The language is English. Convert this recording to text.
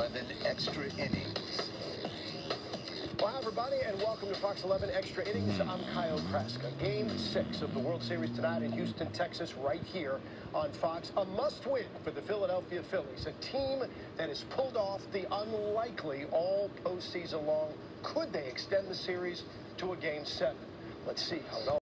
11 Extra Innings. Well, hi, everybody, and welcome to Fox 11 Extra Innings. Hmm. I'm Kyle Kraska. Game six of the World Series tonight in Houston, Texas, right here on Fox. A must-win for the Philadelphia Phillies, a team that has pulled off the unlikely all postseason long. Could they extend the series to a game seven? Let's see how it all